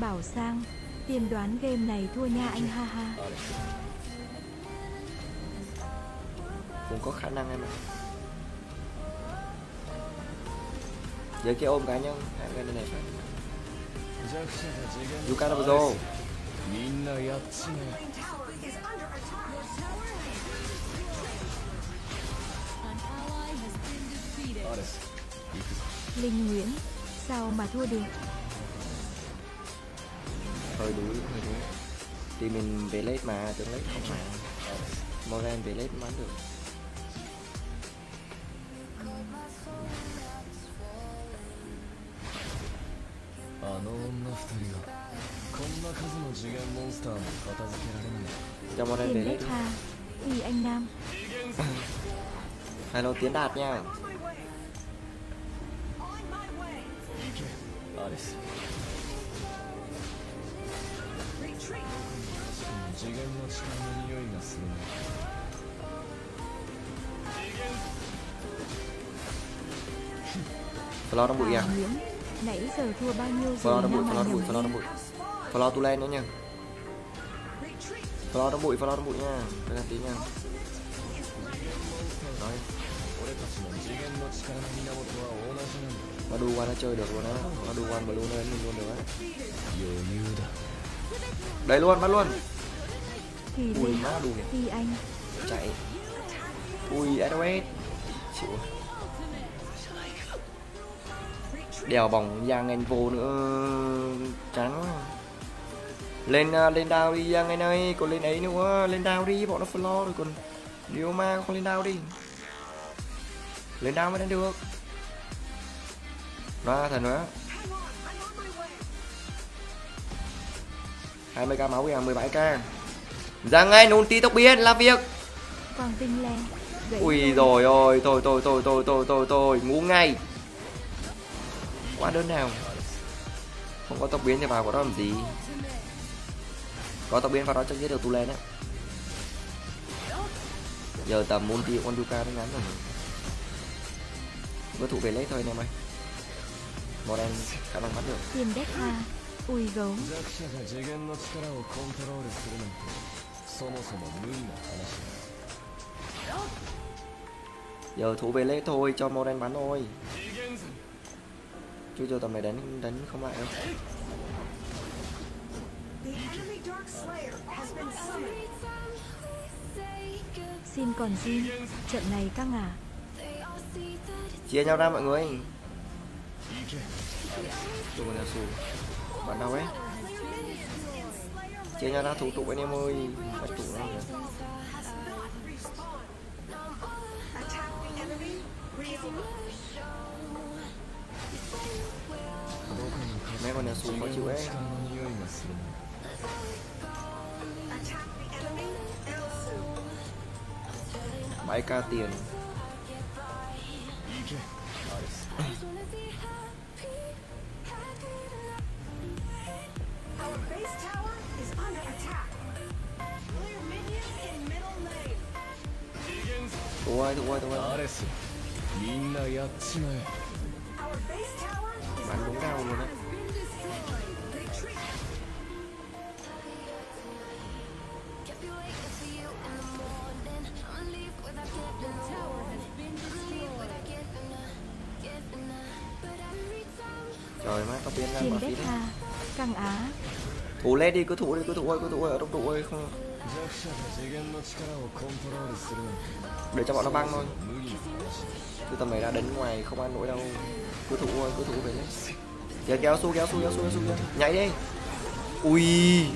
Bảo Sang, tiên đoán game này thua nha anh ha ha. Cũng có khả năng em ạ. Giờ cái ôm cá nhân, hai cái này phải. Yuka Nabuzo. Linh Nguyễn, sao mà thua được? hơi đuối hơi đuối. Thì mình về lết mà tưởng lết không mà. Moran về lết bán được. Chào Moran về lết Ý anh Nam. Hello Tiến Đạt nha. Ờ 次元の力の匂いがするね Flo trong bụi à Hà Nguyễn, nãy giờ thua bao nhiêu Flo rồi trong bụi Nam Flo trong bụi nhầm Flo trong bụi Flo tu lên nữa nha Flo trong bụi Flo trong bụi nha Đây là tí nha nói 俺たちの次元の力の源は同じなんだ nó đu qua nó chơi được luôn á nó đu qua mà luôn lên mình luôn được á 余裕だ đấy luôn bắt luôn Thì ui má đu Thì anh, chạy. Ui SOS chịu. Đèo bóng giang anh vô nữa. Trắng lên à, lên đao đi giang anh ơi. Còn lên ấy nữa. Lên đao đi bọn nó flo rồi còn. Điều ma không lên đao đi. Lên đao mới đánh được. Nó thần nữa. 20 k máu kìa 17 ơi nôn tí tốc biến là việc Quang Vinh Ui rồi ôi, thôi thôi thôi thôi thôi thôi thôi, ngủ ngay. Quá đơn nào. Không có tốc biến thì vào có đó làm gì. Có tốc biến vào đó chắc giết được tu lên á. Giờ tầm multi con Yuka nó ngắn rồi. Cứ thủ về lấy thôi anh em ơi. Một em khả năng bắt được. Tiền Đét Hà, Ui gấu, 弱者が次元の力をコントロールするなんてそもそも無理な話だ Giờ thủ về lấy thôi cho Moren bắn thôi. Chứ giờ tầm này đánh đánh không lại đâu. The enemy Dark Slayer has been summoned. xin còn xin, trận này căng à? Chia nhau ra mọi người. 行け Tụi mình là xù Bạn đâu ấy chia nhau ra thủ tụ anh em ơi. Bắt tụ ra mấy con nhà súng có chịu ấy bảy k tiền. trời má có biến ra mà căng á. Thủ lên đi cứ thủ đi cứ thủ ơi cứ thủ ơi ở trong trụ ơi không. Để cho bọn nó băng thôi. Cứ tầm này ra đến ngoài không ăn nổi đâu. Cứ thủ ơi cứ thủ về nhé. Giờ kéo xu kéo xu kéo xu kéo xu nhảy đi. Ui.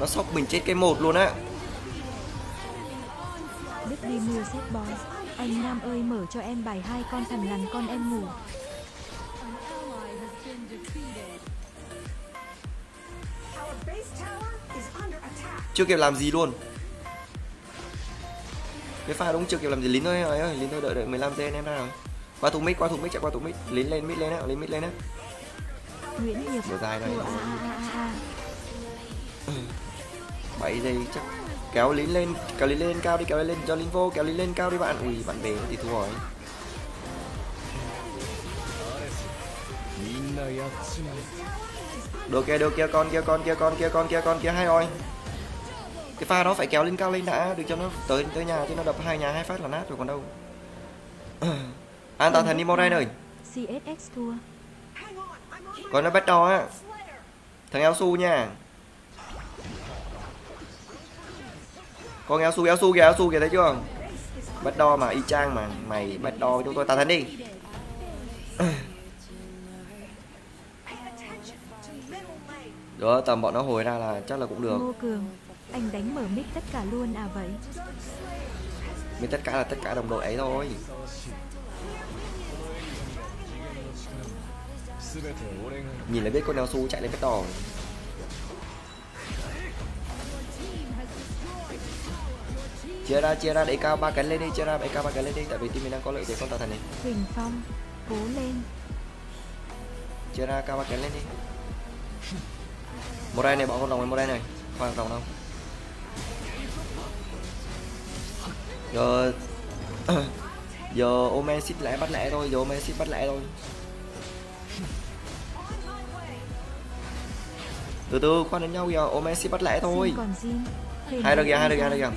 Nó sóc mình chết cái một luôn á. Biết đi mưa xét bói anh nam ơi mở cho em bài hai con thằn lằn con em ngủ. chưa kịp làm gì luôn. Cái pha đúng chưa kịp làm gì. Lín thôi ơi ơi lín thôi đợi đợi 15 giây anh em ra nào. Qua thủ mic qua thủ mic chạy qua thủ mic. Lín lên mid lên á lín mid lên á. Nguyễn Hiệp. Đồ dài này à, à, à, bảy giây chắc. Kéo lín lên kéo lín lên cao đi kéo lên. Cho lín vô kéo lín lên cao đi bạn. Ui bạn bè thì thua rồi. Đồ kia đồ kia con kia con kia con kia con kia con kia hay rồi cái pha đó phải kéo lên cao lên đã Đừng cho nó tới tới nhà chứ nó đập hai nhà hai phát là nát rồi còn đâu. An toàn thần đi Moraine ơi. CSX thua. Còn nó bắt đo á. Thằng eo su nha. Con eo su, eo su kìa, eo su kìa thấy chưa? Bắt đo mà y chang mà Mày bắt đo với chúng tôi. Tàn thần đi. Đó tầm bọn nó hồi ra là chắc là cũng được anh đánh mở mic tất cả luôn à vậy? Mic tất cả là tất cả đồng đội ấy thôi. Nhìn là biết con nào Nelsu chạy lên cái tò chia ra chia ra đẩy cao ba cánh lên đi chia ra đẩy cao ba cánh lên đi tại vì team mình đang có lợi thế con tạo thành này. Huỳnh phong cố lên. Chia ra cao ba cánh lên đi. Một này bỏ con đồng này một này. Khoan rồng không? Giờ Giờ Omen xít lẻ bắt lẻ thôi Giờ Omen xít bắt lẻ thôi. Từ từ khoan đến nhau giờ Omen xít bắt lẻ thôi. Hai được kìa hai được kìa hai được kìa.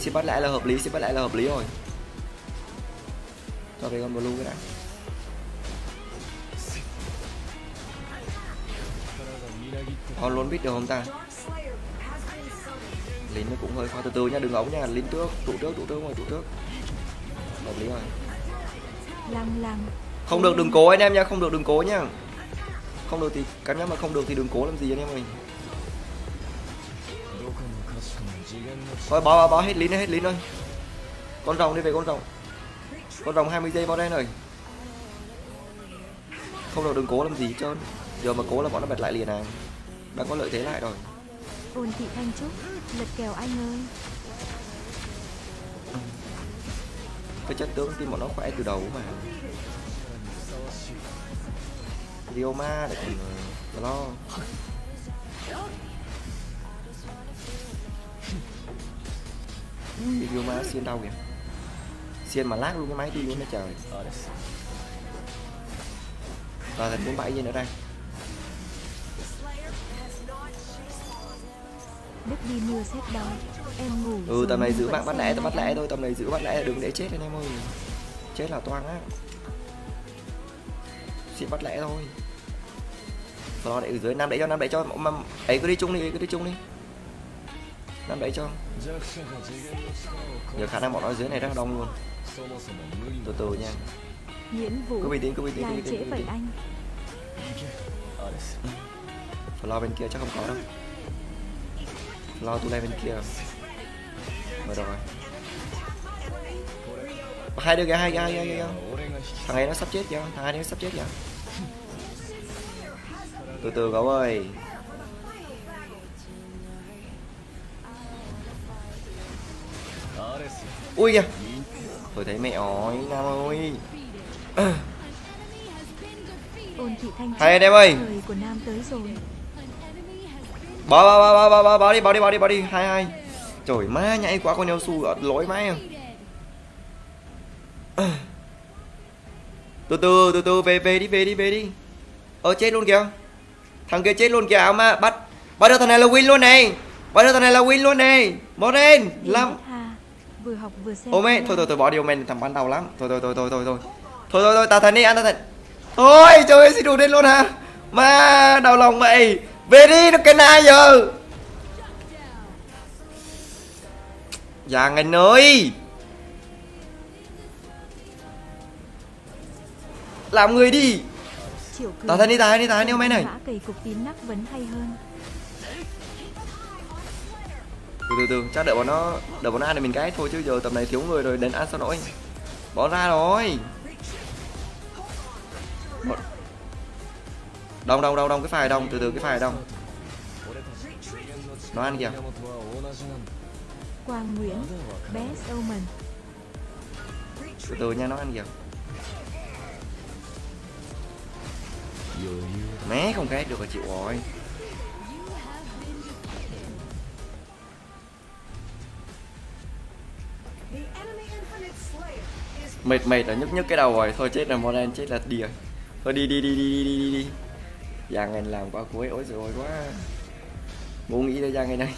Xít bắt lẻ là hợp lý Xít bắt lẻ là hợp lý rồi. Cho về con blue cái đã. Họ luôn biết được không ta? lính nó cũng hơi khó. Từ từ nha đừng ống nha. Lính trước trụ trước trụ trước rồi trụ trước. Hợp lý rồi. Lăng lăng. Không được đừng cố anh em nha. Không được đừng cố nha. Không được thì cắn nhắc mà không được thì đừng cố làm gì anh em mình thôi báo báo, báo hết lín hết lín thôi. Con rồng đi về con rồng. Con rồng 20 giây bao đây rồi. Không được đừng cố làm gì hết trơn. Giờ mà cố là bọn nó bật lại liền à. Đang có lợi thế lại rồi. Ôn thị thanh trúc. Lật kèo anh ơi. Cái chất tướng tim bọn nó khỏe từ đầu mà. Rioma để còn lo. Ui, Rioma xiên đau kìa. Xiên mà lát luôn cái máy đi luôn nó trời. Và thành 47 gì nữa đây? biết đi mưa xét đâu em ngủ ừ tầm này giữ bạn bắt lẽ tao bắt lẽ thôi tầm này giữ bắt lẻ đừng để chết anh em ơi. Chết là toang á. Xin bắt lẽ thôi. Nó để ở dưới nam đẩy cho nam đẩy cho mà ấy cứ đi chung đi cứ đi chung đi. Nam đẩy cho. Nhiều khả năng bọn nó dưới này rất đông luôn. Từ từ nha. Cứ bình tĩnh cứ bình tĩnh cứ bình tĩnh cứ bình tĩnh. lo bên kia chắc không có đâu lo tụi này bên kia. Mà rồi. Hai đứa kìa hai kìa hai kìa thằng này nó sắp chết kìa thằng này nó sắp chết kìa. Từ từ cậu ơi. Ui kìa. Tôi thấy mẹ ói nam ơi. Hay em ơi Bỏ, bỏ, bỏ, bỏ, bỏ, bỏ, bỏ đi, bỏ đi, bỏ đi, bỏ đi. Hai, hai. Trời má, nhảy quá con neo su ở lối máy à Từ từ, từ từ, về, về đi, về đi, về đi. Ờ, chết luôn kìa. Thằng kia chết luôn kìa, áo mà bắt Bắt được thằng này là win luôn này. Bắt được thằng này là win luôn này. Bỏ lên, làm vừa học vừa xem. Thôi thôi thôi bỏ đi ô mẹ thằng bắn đầu lắm. Thôi thôi thôi thôi thôi thôi. Thôi thôi thôi, tao thần đi, ăn tao thần Thôi, trời ơi, xin đủ đến luôn hả? Mà, đau lòng mày Về đi, nó cái na giờ. Giang anh ơi. Làm người đi. Tao thần đi, tao thần đi, tao thần đi mẹ này. Từ từ từ chắc đợi bọn nó đợi bọn nó ăn thì mình cái thôi chứ giờ tầm này thiếu người rồi đến ăn sao nổi. Bỏ ra rồi. Bọn- Đông đông đông đông cái phải đông, từ từ cái phải đông. Nó ăn kìa. Quang Nguyễn, Best Omen. Từ từ nha nó ăn kìa. Mé không cái được là chịu rồi. mệt mệt là nhức nhức cái đầu rồi thôi chết là Moran chết là đi rồi thôi đi đi đi đi đi đi đi Giang Anh làm qua cuối ối rồi quá. Muốn nghĩ tới Giang Anh ơi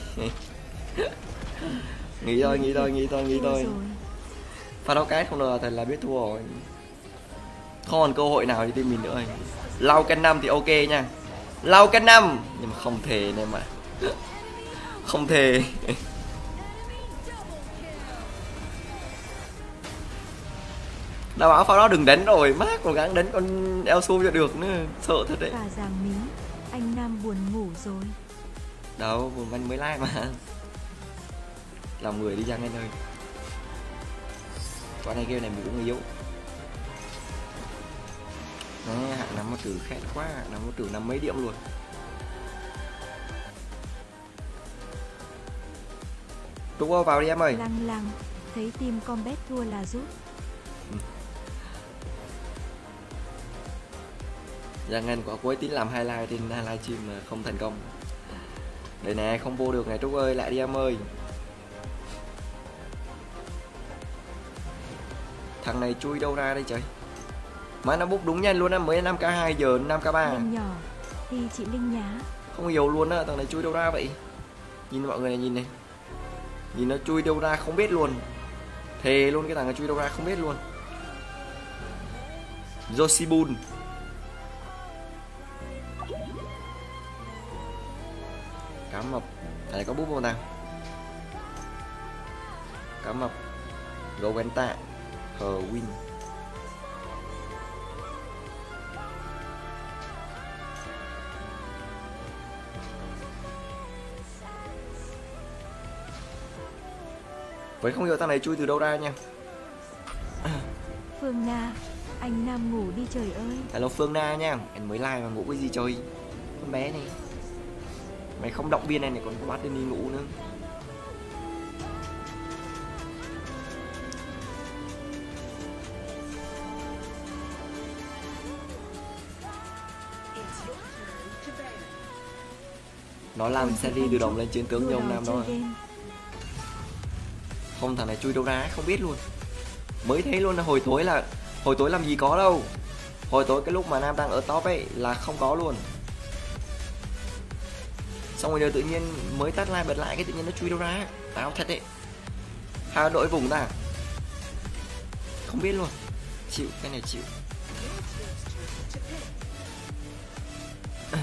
Nghĩ thôi, nghĩ thôi, nghĩ thôi, nghĩ thôi. Pha đấu cái không được thật là biết thua rồi. Không còn cơ hội nào cho team mình nữa rồi. Lau cân năm thì ok nha. Lau cân năm Nhưng mà không thể này mà. Không thể Đào áo pháo đó đừng đánh rồi Má còn gắng đánh con eo xu cho được nữa Sợ thật đấy Và giàng mí. Anh Nam buồn ngủ rồi. Đâu, vừa anh mới like mà Làm người đi Giang anh ơi Con này game này mình cũng yếu Đấy, hạng năm nó trừ khét quá, hạng năm nó trừ năm mấy điểm luôn Đúng không? Vào đi em ơi Lăng lăng. Thấy team combat thua là rút. Giang Anh quả cuối tín làm highlight trên live stream mà không thành công. Đây nè, không vô được này Trúc ơi, lại đi em ơi. Thằng này chui đâu ra đây trời? Má nó bút đúng nhanh luôn á, mới 5k2 giờ 5k3 Linh nhỏ. Thì chị Linh nhá. Không hiểu luôn á, thằng này chui đâu ra vậy? Nhìn mọi người này nhìn này. Nhìn nó chui đâu ra không biết luôn. Thề luôn cái thằng này chui đâu ra không biết luôn. Joshibun Cá mập. Đây có bút không nào? Cá mập. Gấu quén tạ Hờ Win. Vẫn không hiểu thằng này chui từ đâu ra nha. Phương Na. Anh Nam ngủ đi trời ơi. Hello Phương Na nha. Em mới like mà ngủ cái gì chơi Con bé này Mày không động viên này này còn có bắt lên đi ngủ nữa. Nó làm Ôi, series từ đồng lên chiến tướng như ông Nam đó. Không thằng này chui đâu ra không biết luôn. Mới thấy luôn là hồi tối là Hồi tối làm gì có đâu. Hồi tối cái lúc mà Nam đang ở top ấy là không có luôn. Xong rồi giờ tự nhiên mới tắt like bật lại cái tự nhiên nó chui đâu ra Tao thật đấy Hai đội vùng ta. Không biết luôn. Chịu, cái này chịu.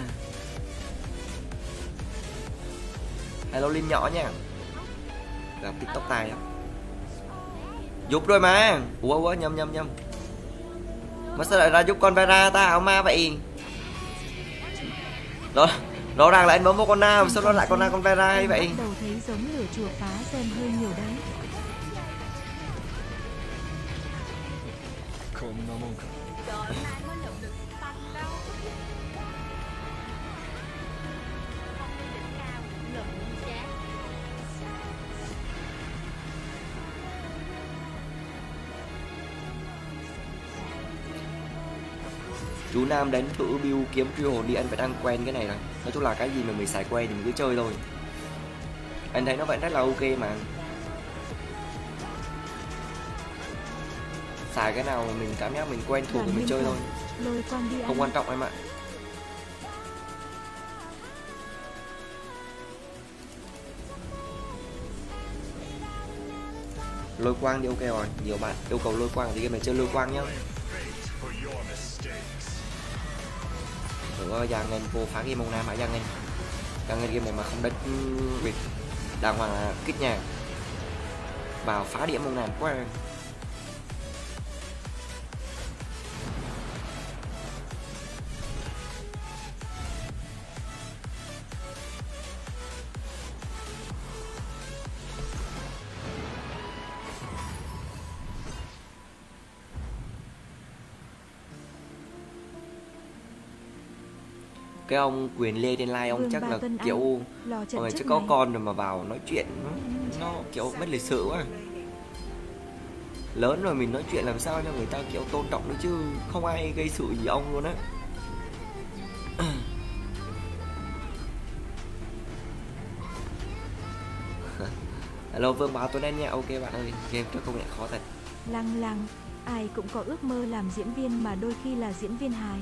Hello Linh nhỏ nha. Gặp tiktok tài á Giúp rồi mà. Ủa ủa, nhầm nhầm nhầm. Mà sao lại ra giúp con Vera ta? Áo ma vậy. Đó. Rõ ràng là anh bấm vào con nào Sao nó lại con nào con Vera hay Em vậy? đầu thấy giống lửa chùa phá xem hơi nhiều đấy. Chú Nam đến tự build kiếm truy hồn đi Anh phải đang quen cái này rồi Nói chung là cái gì mà mình xài quen thì mình cứ chơi thôi. Anh thấy nó vẫn rất là ok mà. Xài cái nào mà mình cảm giác mình quen thuộc thì mình chơi thôi. Không quan trọng em ạ. Lôi quang thì ok rồi, Nhiều bạn yêu cầu lôi quang thì game này chơi lôi quang nhá. Thử ờ, Giang vô phá game môn Nam hả Giang Ngân Giang Ngân game này mà không đánh việc đàng hoàng là kích nhà Vào phá điểm môn Nam quá. Cái ông quyền lê trên like ông Vương chắc là kiểu người chắc có này. con rồi mà vào nói chuyện nó, nó kiểu mất lịch sự quá lớn rồi mình nói chuyện làm sao cho người ta kiểu tôn trọng được chứ không ai gây sự gì ông luôn á Hello Vương báo Tuấn Anh nha Ok bạn ơi Game cho công nhận khó thật Lăng lăng. Ai cũng có ước mơ làm diễn viên mà đôi khi là diễn viên hài.